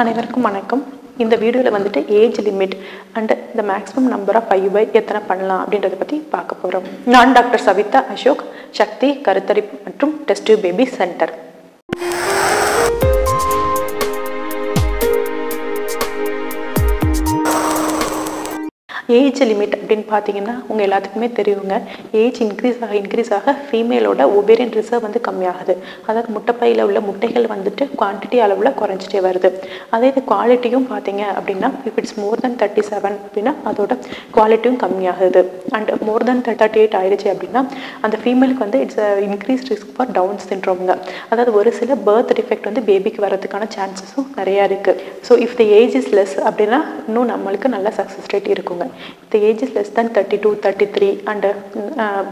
அனைவருக்கும் வணக்கம். இந்த வீடியோவில் வந்துட்டு ஏஜ் லிமிட் அண்ட் இந்த மேக்ஸிமம் நம்பர் ஆஃப் பை எத்தனை பண்ணலாம் அப்படின்றத பற்றி பார்க்க போகிறோம் நான் டாக்டர் சவிதா அசோக் சக்தி கருத்தரிப்பு மற்றும் test baby center age limit அப்படின்னு பார்த்தீங்கன்னா உங்கள் எல்லாத்துக்குமே தெரியுங்க. ஏஜ் இன்க்ரீஸ் ஆக இன்க்ரீஸ் ஆக ஃபீமேலோட ஒபேரியன் ரிசர்வ் வந்து கம்மியாகுது. அதாவது முட்டைப்பையில் உள்ள முட்டைகள் வந்துட்டு குவான்டிட்டி அளவில் குறைஞ்சிட்டே வருது. அதே இது குவாலிட்டியும் பார்த்தீங்க அப்படின்னா if it's more than thirty seven அப்படின்னா அதோட குவாலிட்டியும் கம்மியாகுது. And more than thirty eight ஆயிடுச்சு அப்படின்னா அந்த ஃபீமேலுக்கு வந்து it's increase risk for down சின்ட்ரோம்ங்க அதாவது ஒரு சில பர்த் டிஃபெக்ட் வந்து பேபிக்கு வரதுக்கான சான்சஸும் நிறையா இருக்குது so if the age is less அப்படின்னா இன்னும் நம்மளுக்கு நல்ல சக்ஸஸ் ரேட் இருக்குங்க. இந்த age is less than thirty two thirty three and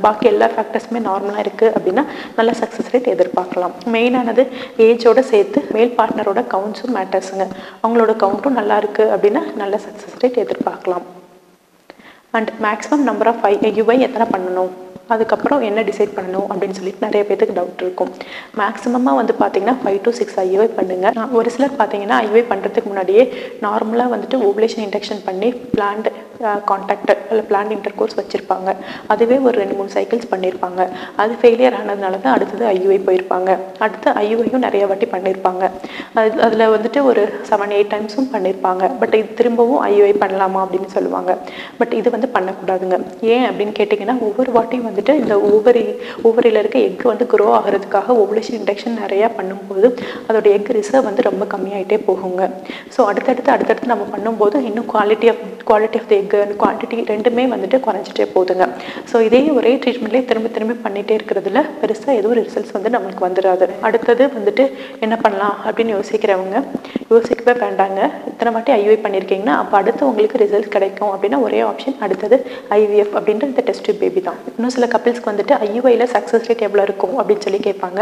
பாக்கி எல்லா ஃபேக்டர்ஸுமே நார்மலாக இருக்குது அப்படின்னா நல்ல சக்ஸஸ் ரேட் எதிர்பார்க்கலாம். மெயினானது ஏஜோட சேர்த்து மேல் பார்ட்னரோட கவுண்ட்ஸும் மேட்டர்ஸுங்க அவங்களோட கவுண்ட்டும் நல்லா இருக்குது அப்படின்னா நல்ல சக்ஸஸ் ரேட் எதிர்பார்க்கலாம். And maximum number of IUI எத்தனை பண்ணணும்? அதுக்கப்புறம் என்ன டிசைட் பண்ணணும்? அப்படின்னு சொல்லிட்டு நிறைய பேத்துக்கு டவுட் இருக்கும். மேக்ஸிமமாக வந்து பார்த்தீங்கன்னா ஃபைவ் டு சிக்ஸ் ஐயூஐ பண்ணுங்கள் நான் ஒரு சிலர் பார்த்தீங்கன்னா ஐயூஐ பண்ணுறதுக்கு முன்னாடியே நார்மலாக வந்துட்டு ஓபுலேஷன் இன்டெக்ஷன் பண்ணி பிளான்ட் காண்டாக்ட் இல்லை பிளான் இன்டர் கோர்ஸ் வச்சுருப்பாங்க. அதுவே ஒரு ரெண்டு மூணு சைக்கிள்ஸ் பண்ணியிருப்பாங்க அது ஃபெயிலியர் ஆனதுனால தான் அடுத்தது ஐயுஐ போயிருப்பாங்க. அடுத்து ஐயுஐயும் நிறைய வாட்டி பண்ணியிருப்பாங்க அது அதில் வந்துட்டு ஒரு செவன் எயிட் டைம்ஸும் பண்ணியிருப்பாங்க பட் இது திரும்பவும் ஐயுஐ பண்ணலாமா அப்படின்னு சொல்லுவாங்க. பட் இது வந்து பண்ணக்கூடாதுங்க. ஏன் அப்படின்னு கேட்டிங்கன்னா ஒவ்வொரு வாட்டியும் வந்துட்டு இந்த ஓவரி ஓவரியில் இருக்க எக் வந்து க்ரோ ஆகிறதுக்காக ஓவலேஷன் இன்டெக்ஷன் நிறையா பண்ணும்போது அதோட எக் ரிசர்வ் வந்து ரொம்ப கம்மியாயிட்டே போகுங்க. ஸோ அடுத்தடுத்து அடுத்தடுத்து நம்ம பண்ணும்போது இன்னும் quality of quality of the egg and quantity ரெண்டுமே வந்துட்டு குறைஞ்சிட்டே போகுதுங்க. ஸோ இதே ஒரே ட்ரீட்மெண்ட்லேயே திரும்ப திரும்ப பண்ணிகிட்டே இருக்கிறதுல பெருசாக எதுவும் ரிசல்ட்ஸ் வந்து நம்மளுக்கு வந்துடாது அடுத்தது வந்துட்டு என்ன பண்ணலாம் அப்படின்னு யோசிக்கிறவங்க யோசிக்கவே வேண்டாங்க. இத்தனை வாட்டி ஐயூஐ பண்ணியிருக்கீங்கன்னா அப்போ அடுத்து உங்களுக்கு ரிசல்ட் கிடைக்கும் அப்படின்னா ஒரே ஆப்ஷன் அடுத்தது ஐவிஎஃப் அப்படின்ற இந்த டெஸ்ட் பேபி தான். இன்னும் சில கப்பிள்ஸ்க்கு வந்துட்டு ஐயூஐயில் சக்ஸஸ் ரேட் எவ்வளோ இருக்கும் அப்படின்னு சொல்லி கேட்பாங்க.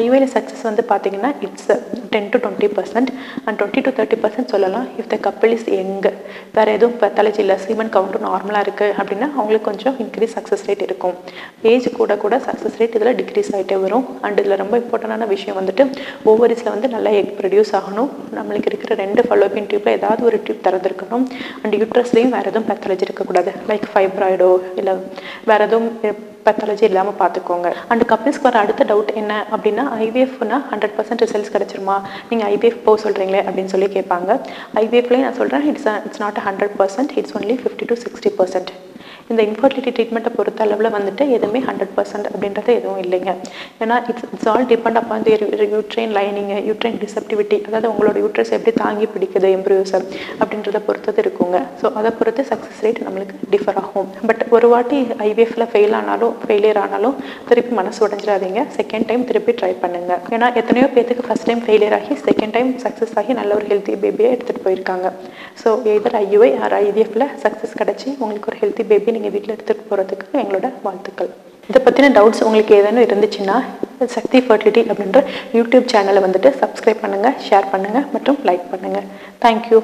ஐயூஐயில் சக்ஸஸ் வந்து பார்த்தீங்கன்னா it's ten to twenty percent and twenty to thirty percent சொல்லலாம். If the couple is young வேறு எதுவும் பத்தாலஜி இல்லை சீமன் கவுண்ட்டும் நார்மலாக இருக்குது அப்படின்னா அவங்களுக்கு கொஞ்சம் இன்க்ரீஸ் சக்ஸஸ் ரேட் இருக்கும். ஏஜ் கூட கூட சக்ஸஸ் ரேட் இதில் டிக்ரீஸ் ஆகிட்டே வரும். அண்ட் இதில் ரொம்ப இம்பார்ட்டண்டான விஷயம் வந்துட்டு ஓவரிஸில் வந்து நல்லா எக் ப்ரொடியூஸ் ஆகணும். நம்மளுக்கு இருக்கிற ரெண்டு ஃபலோபின் டியூப்பில் ஏதாவது ஒரு டியூப் திறந்துருக்கணும். அண்ட் யூட்ரஸ்லேயும் வேறு எதுவும் பேத்தாலஜி இருக்கக்கூடாது. லைக் ஃபைப்ராய்டோ இல்லை வேறு எதுவும் பேத்தாலஜி இல்லாமல் பார்த்துக்கோங்க அண்ட் கப்பிள்ஸ்க்கு வர அடுத்த டவுட் என்ன அப்படின்னா ஐவிஎஃப்னா ஹண்ட்ரட் பர்சன்ட் ரிசல்ட்ஸ் கிடச்சிருமா? நீங்கள் ஐவிஎஃப் போக சொல்கிறீங்களே அப்படின்னு சொல்லி கேட்பாங்க. ஐவிஎஃப்லேயே நான் சொல்கிறேன் it's it's not hundred percent it's only fifty to sixty percent இந்த இன்ஃபர்டிலிட்டி ட்ரீட்மெண்ட்டை பொறுத்த அளவில் வந்துட்டு எதுவுமே ஹண்ட்ரட் பர்சன்ட் அப்படின்றது எதுவும் இல்லைங்க. ஏன்னா it's it's all depend upon the uterine lining uterine டிசப்டிவிட்டி அதாவது உங்களோட யூட்ரஸ் எப்படி தாங்கி பிடிக்குது எம்ப்ரியோஸை அப்படின்றத பொறுத்தது இருக்குங்க. ஸோ அதை பொறுத்து சக்ஸஸ் ரேட் நம்மளுக்கு டிஃபர் ஆகும். பட் ஒரு வாட்டி ஐவிஎஃப்ல ஃபெயில் ஆனாலும் ஃபெயிலியர் ஆனாலும் திருப்பி மனசு உடஞ்சிடாதீங்க. செகண்ட் டைம் திருப்பி ட்ரை பண்ணுங்க. ஏன்னா எத்தனையோ பேத்துக்கு ஃபஸ்ட் டைம் ஃபெயிலியர் ஆகி செகண்ட் டைம் சக்ஸஸ் ஆகி நல்ல ஒரு ஹெல்த்தி பேபியை எடுத்துகிட்டு போயிருக்காங்க. ஸோ எதர் ஐயுஐ ஆர் ஐவிஎஃப்ல சக்ஸஸ் கிடச்சி உங்களுக்கு ஒரு ஹெல்த்தி பேபி நீங்கள் வீட்டில் எடுத்துகிட்டு போகிறதுக்கு எங்களோட வாழ்த்துக்கள். இதை பற்றின டவுட்ஸ் உங்களுக்கு ஏதேனும் இருந்துச்சுன்னா சக்தி ஃபர்டிலிட்டி அப்படின்ற யூடியூப் சேனலை வந்துட்டு சப்ஸ்கிரைப் பண்ணுங்கள் ஷேர் பண்ணுங்கள் மற்றும் லைக் பண்ணுங்கள் தேங்க்யூ